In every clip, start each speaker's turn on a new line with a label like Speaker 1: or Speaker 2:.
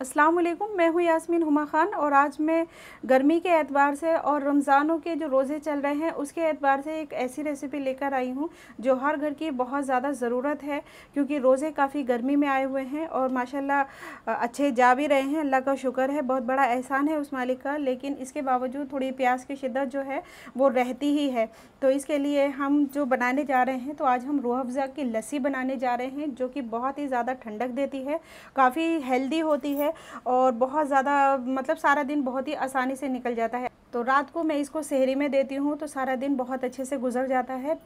Speaker 1: अस्सलाम वालेकुम मैं हूँ यास्मीन हुमा ख़ान और आज मैं गर्मी के एतबार से और रमज़ानों के जो रोज़े चल रहे हैं, उसके एतबार से एक ऐसी रेसिपी लेकर आई हूँ, जो हर घर की बहुत ज़्यादा ज़रूरत है, क्योंकि रोज़े काफ़ी गर्मी में आए हुए हैं और माशाल्लाह अच्छे जा भी रहे हैं, अल्लाह का शुक्र है, बहुत बड़ा एहसान है उस मालिक का, लेकिन इसके बावजूद थोड़ी प्यास की शिद्दत जो है, वो रहती ही है। तो इसके लिए हम जो बनाने जा रहे हैं तो आज हम रूह अफ़ज़ा की लस्सी बनाने जा रहे हैं, जो कि बहुत ही ज़्यादा ठंडक देती है, काफ़ी हेल्दी होती है है और बहुत ज़्यादा मतलब सारा दिन बहुत ही आसानी से निकल जाता है। तो रात को मैं इसको शहरी में देती हूँ तो सारा दिन बहुत अच्छे से गुजर जाता है।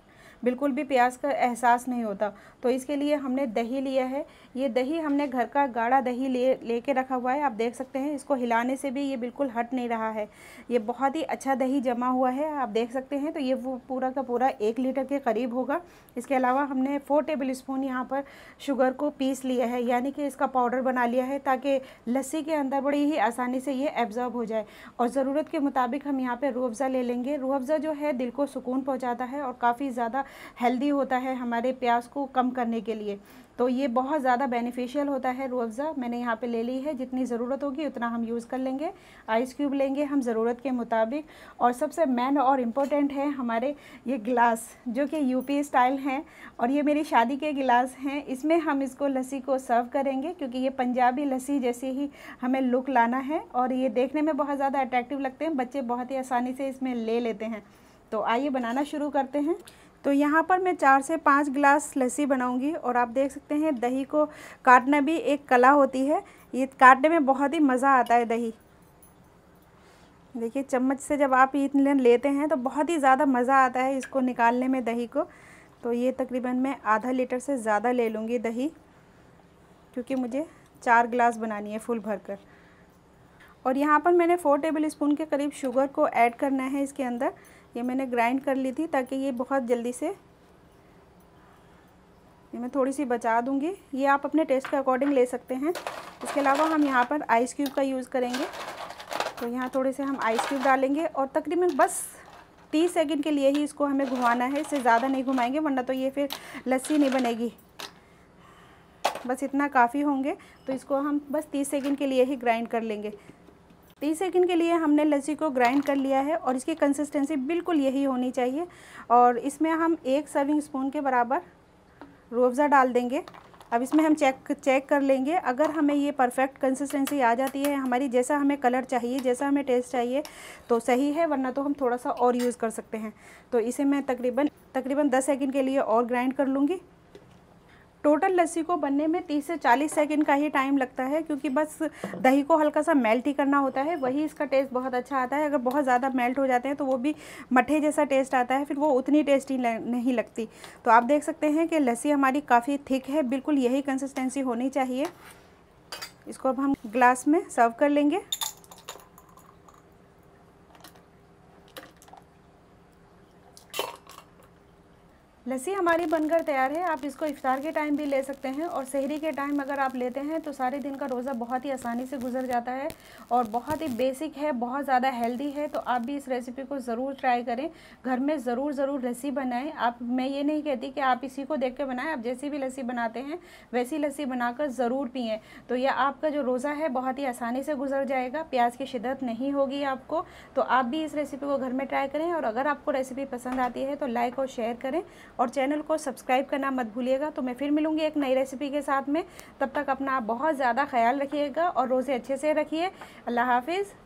Speaker 1: बिल्कुल भी प्यास का एहसास नहीं होता। तो इसके लिए हमने दही लिया है। ये दही हमने घर का गाढ़ा दही ले, लेके रखा हुआ है। आप देख सकते हैं, इसको हिलाने से भी ये बिल्कुल हट नहीं रहा है। ये बहुत ही अच्छा दही जमा हुआ है। आप देख सकते हैं तो ये वो पूरा का पूरा एक लीटर के करीब होगा। इसके अलावा हमने फोर टेबल स्पून यहाँ पर शुगर को पीस लिया है। यानी कि इसका पाउडर बना लिया है ताकि लस्सी के अंदर बड़ी ही आसानी से ये एब्जॉर्ब हो जाए। और ज़रूरत के मुताबिक हम यहाँ पे रू अफ़ा ले लेंगे। रूअफ़ज़ा जो है दिल को सुकून पहुँचाता है और काफ़ी ज़्यादा हेल्दी होता है हमारे प्यास को कम करने के लिए। तो ये बहुत ज़्यादा बेनिफिशियल होता है रूअफ़ज़ा मैंने यहाँ पे ले ली है, जितनी ज़रूरत होगी उतना हम यूज़ कर लेंगे। आइस क्यूब लेंगे हम ज़रूरत के मुताबिक। और सबसे मेन और इम्पोर्टेंट है हमारे ये गिलास जो कि यूपी स्टाइल हैं। और ये मेरी शादी के गिलास हैं। इसमें हम इसको लस्सी को सर्व करेंगे, क्योंकि ये पंजाबी लस्सी जैसे ही हमें लुक लाना है। और ये देखने में बहुत ज़्यादा अट्रैक्टिव लगते हैं। बच्चे बहुत ही आसानी से इसमें ले लेते हैं। तो आइए बनाना शुरू करते हैं। तो यहाँ पर मैं चार से पाँच गिलास लस्सी बनाऊँगी और आप देख सकते हैं दही को काटना भी एक कला होती है। ये काटने में बहुत ही मज़ा आता है दही। देखिए, चम्मच से जब आप इतने लेते हैं तो बहुत ही ज़्यादा मज़ा आता है इसको निकालने में दही को। तो ये तकरीबन मैं आधा लीटर से ज़्यादा ले लूँगी दही, क्योंकि मुझे चार गिलास बनानी है फुल भरकर। और यहाँ पर मैंने फ़ोर टेबल स्पून के करीब शुगर को ऐड करना है इसके अंदर। ये मैंने ग्राइंड कर ली थी ताकि ये बहुत जल्दी से ये मैं थोड़ी सी बचा दूँगी। ये आप अपने टेस्ट के अकॉर्डिंग ले सकते हैं। इसके अलावा हम यहाँ पर आइस क्यूब का यूज़ करेंगे। तो यहाँ थोड़े से हम आइस क्यूब डालेंगे और तकरीबन बस तीस सेकंड के लिए ही इसको हमें घुमाना है। इससे ज़्यादा नहीं घुमाएँगे, वरना तो ये फिर लस्सी नहीं बनेगी। बस इतना काफ़ी होंगे। तो इसको हम बस तीस सेकंड के लिए ही ग्राइंड कर लेंगे। तीस सेकंड के लिए हमने लस्सी को ग्राइंड कर लिया है और इसकी कंसिस्टेंसी बिल्कुल यही होनी चाहिए। और इसमें हम एक सर्विंग स्पून के बराबर रूअफ़ज़ा डाल देंगे। अब इसमें हम चेक चेक कर लेंगे। अगर हमें ये परफेक्ट कंसिस्टेंसी आ जाती है, हमारी जैसा हमें कलर चाहिए, जैसा हमें टेस्ट चाहिए तो सही है, वरना तो हम थोड़ा सा और यूज़ कर सकते हैं। तो इसे मैं तकरीबन तकरीबन दस सेकंड के लिए और ग्राइंड कर लूँगी। टोटल लस्सी को बनने में 30 से 40 सेकंड का ही टाइम लगता है, क्योंकि बस दही को हल्का सा मेल्ट ही करना होता है। वही इसका टेस्ट बहुत अच्छा आता है। अगर बहुत ज़्यादा मेल्ट हो जाते हैं तो वो भी मठे जैसा टेस्ट आता है, फिर वो उतनी टेस्टी नहीं लगती। तो आप देख सकते हैं कि लस्सी हमारी काफ़ी थिक है, बिल्कुल यही कंसिस्टेंसी होनी चाहिए। इसको अब हम ग्लास में सर्व कर लेंगे। लस्सी हमारी बनकर तैयार है, आप इसको इफ़ार के टाइम भी ले सकते हैं और शहरी के टाइम अगर आप लेते हैं तो सारे दिन का रोज़ा बहुत ही आसानी से गुजर जाता है और बहुत ही बेसिक है, बहुत ज़्यादा हेल्दी है तो आप भी इस रेसिपी को ज़रूर ट्राई करें। घर में ज़रूर ज़रूर लस्सी बनाएँ। आप, मैं ये नहीं कहती कि आप इसी को देख के बनाएँ, आप जैसी भी लस्सी बनाते हैं, वैसी लस्सी बनाकर ज़रूर पिएँ। तो यह आपका जो रोज़ा है, बहुत ही आसानी से गुजर जाएगा, प्याज की शिदत नहीं होगी आपको। तो आप भी इस रेसिपी को घर में ट्राई करें और अगर आपको रेसिपी पसंद आती है तो लाइक और शेयर करें। और चैनल को सब्सक्राइब करना मत भूलिएगा। तो मैं फिर मिलूँगी एक नई रेसिपी के साथ में। तब तक अपना बहुत ज़्यादा ख्याल रखिएगा और रोज़े अच्छे से रखिए। अल्लाह हाफिज़।